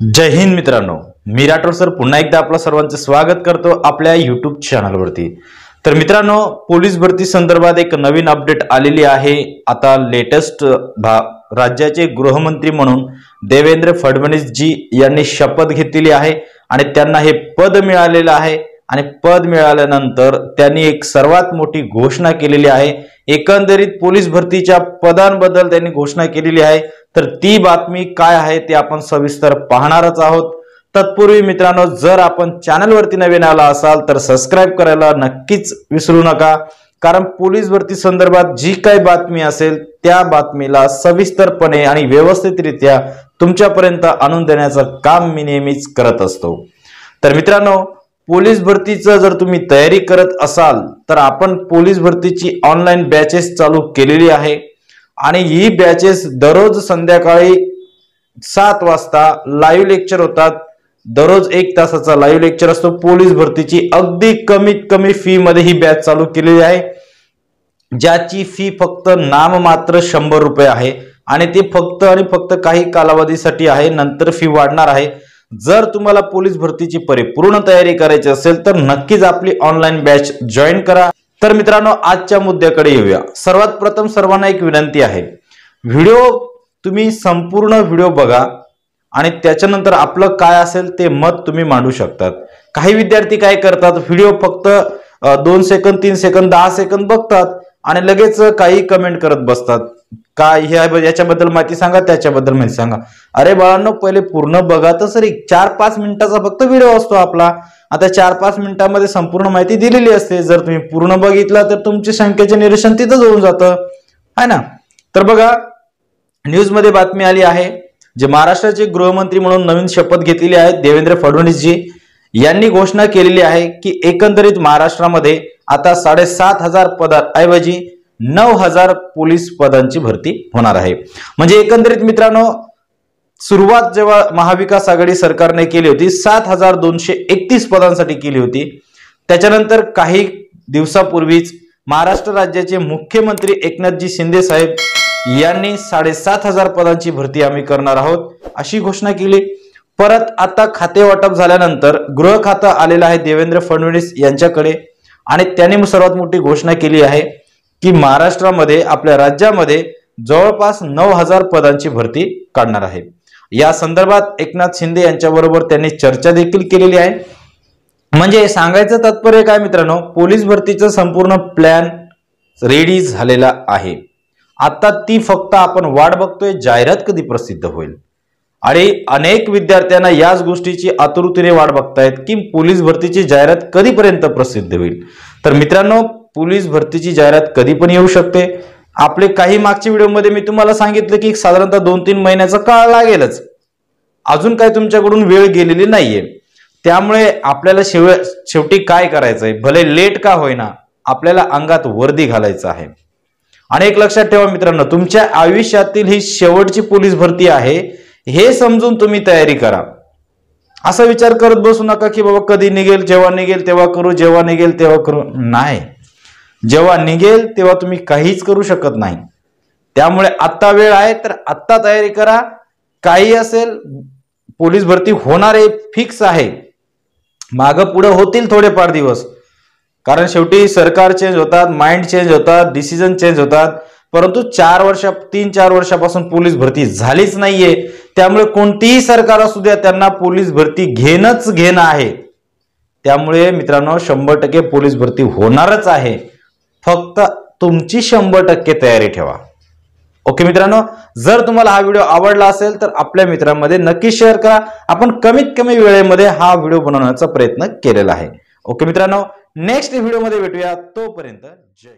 जय हिंद मित्रांनो. मी राठोड सर. पुन्हा एकदा आपलं सर्वांचं स्वागत करतो आपल्या युट्यूब चॅनलवरती तर मित्रांनो पोलीस भरती संदर्भात एक नवीन अपडेट आलेली आहे. आता लेटेस्ट भा राज्याचे गृहमंत्री म्हणून देवेंद्र फडणवीस जी यांनी शपथ घेतलेली आहे आणि त्यांना हे पद मिळालेलं आहे. आणि पद मिळाल्यानंतर त्यांनी एक सर्वात मोठी घोषणा केलेली आहे. एकंदरीत पोलीस भरतीच्या पदांबद्दल त्यांनी घोषणा केलेली आहे. तर ती बातमी काय आहे ते आपण सविस्तर पाहणारच आहोत. तत्पूर्वी मित्रांनो जर आपण चॅनलवरती नवीन आला असाल तर सबस्क्राईब करायला नक्कीच विसरू नका. कारण पोलीस भरती संदर्भात जी काही बातमी असेल त्या बातमीला सविस्तरपणे आणि व्यवस्थितरित्या तुमच्यापर्यंत आणून देण्याचं काम मी नेहमीच करत असतो. तर मित्रांनो पोलीस भरतीचं जर तुम्ही तयारी करत असाल तर आपण पोलीस भरतीची ऑनलाईन बॅचेस चालू केलेली आहे. आणि ही बॅचेस दररोज संध्याकाळी सात वाजता लाईव्ह लेक्चर होतात. दररोज एक तासाचा लाईव्ह लेक्चर असतो. पोलीस भरतीची अगदी कमीत कमी फी मध्ये ही बॅच चालू केलेली आहे. ज्याची फी फक्त नाममात्र शंभर रुपये आहे. आणि ती फक्त आणि फक्त काही कालावधीसाठी आहे. नंतर फी वाढणार आहे. जर तुम्हाला पोलीस भरतीची परिपूर्ण तयारी करायची असेल तर नक्कीच आपली ऑनलाईन बॅच जॉईन करा. तर मित्रांनो आजच्या मुद्द्याकडे येऊया. सर्वात प्रथम सर्वांना एक विनंती आहे. व्हिडिओ तुम्ही संपूर्ण व्हिडिओ बघा आणि त्याच्यानंतर आपलं काय असेल ते मत तुम्ही मांडू शकतात. काही विद्यार्थी काय करतात व्हिडिओ फक्त दोन सेकंद तीन सेकंद दहा सेकंद बघतात. आणि लगेच काही कमेंट करत बसतात. काय ह्या याच्याबद्दल माहिती सांगा त्याच्याबद्दल माहिती सांगा. अरे बाळांनो पहिले पूर्ण बघा तर सर एक चार पाच मिनिटाचा फक्त व्हिडिओ असतो आपला. आता चार पाच मिनिटांमध्ये संपूर्ण माहिती दिलेली असते. जर तुम्ही पूर्ण बघितला तर तुमचे शंकेचे निरीक्षण तिथंच होऊन जातं. है ना? तर बघा न्यूजमध्ये बातमी आली आहे जे महाराष्ट्राचे गृहमंत्री म्हणून नवीन शपथ घेतलेली आहे देवेंद्र फडणवीसजी. यांनी घोषणा केलेली आहे की एकंदरीत महाराष्ट्रामध्ये आता साडेसात हजार पदाऐवजी नऊ हजार पोलीस पदांची भरती होणार आहे. म्हणजे एकंदरीत मित्रांनो सुरुवात जेव्हा महाविकास आघाडी सरकारने केली होती सात हजार दोनशे एकतीस पदांसाठी केली होती. त्याच्यानंतर काही दिवसापूर्वीच महाराष्ट्र राज्याचे मुख्यमंत्री एकनाथजी शिंदे साहेब यांनी साडेसात हजार पदांची भरती आम्ही करणार आहोत अशी घोषणा केली. परत आता खाते वाटप झाल्यानंतर गृह खातं आलेलं आहे देवेंद्र फडणवीस यांच्याकडे. आणि त्यांनी सर्वात मोठी घोषणा केली आहे की महाराष्ट्रामध्ये आपल्या राज्यामध्ये जवळपास नऊ हजार पदांची भरती काढणार आहे. या संदर्भात एकनाथ शिंदे यांच्याबरोबर त्यांनी चर्चा देखील केलेली आहे. म्हणजे सांगायचं तात्पर्य काय मित्रांनो पोलीस भरतीचं संपूर्ण प्लॅन रेडी झालेला आहे. आता ती फक्त आपण वाट बघतोय जाहिरात कधी प्रसिद्ध होईल? आणि अनेक विद्यार्थ्यांना याच गोष्टीची आतुरतेने वाट बघतायत की पोलीस भरतीची जाहिरात कधीपर्यंत प्रसिद्ध होईल. तर मित्रांनो पोलीस भरतीची जाहिरात कधी पण येऊ शकते. आपले काही मागच्या व्हिडिओमध्ये मी तुम्हाला सांगितलं की साधारणतः दोन तीन महिन्याचा काळ लागेलच. अजून काय तुमच्याकडून वेळ गेलेली नाहीये. त्यामुळे आपल्याला शेव शेवटी काय करायचंय? भले लेट का होईना आपल्याला अंगात वर्दी घालायचं आहे. आणि एक लक्षात ठेवा मित्रांनो तुमच्या आयुष्यातील ही शेवटची पोलीस भरती आहे. हे समजून तुम्ही तयारी करा. असा विचार करत बसू नका की बाबा कधी निघेल जेव्हा निघेल तेव्हा करू जेव्हा निघेल तेव्हा करू. नाही. जेव्हा निघेल तेव्हा तुम्ही काहीच करू शकत नाही. त्यामुळे आत्ता वेळ आहे तर आत्ता तयारी करा. काही असेल पोलीस भरती होणार आहे फिक्स आहे. मागं पुढे होतील थोडेफार दिवस. कारण शेवटी सरकार चेंज होतात माइंड चेंज होतात डिसिजन चेंज होतात. परंतु चार वर्षा तीन चार वर्षापासून पोलीस भरती झालीच नाहीये. त्यामुळे कोणतीही सरकार असू द्या त्यांना पोलीस भरती घेणंच घेणं आहे. त्यामुळे मित्रांनो शंभर टक्के पोलीस भरती होणारच आहे. फक्त तुमची शंभर टक्के तयारी ठेवा. ओके मित्रांनो जर तुम्हाला हा व्हिडिओ आवडला असेल तर आपल्या मित्रांमध्ये नक्की शेअर करा. आपण कमीत कमी वेळेमध्ये हा व्हिडिओ बनवण्याचा प्रयत्न केलेला आहे. ओके मित्रांनो नेक्स्ट व्हिडिओमध्ये भेटूया. तोपर्यंत जय